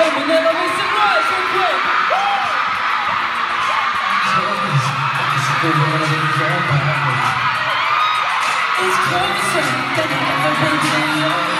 Never miss a. It's closer than I've ever been to you.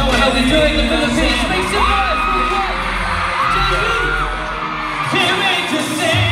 show how we doing the Philippines. For to sing.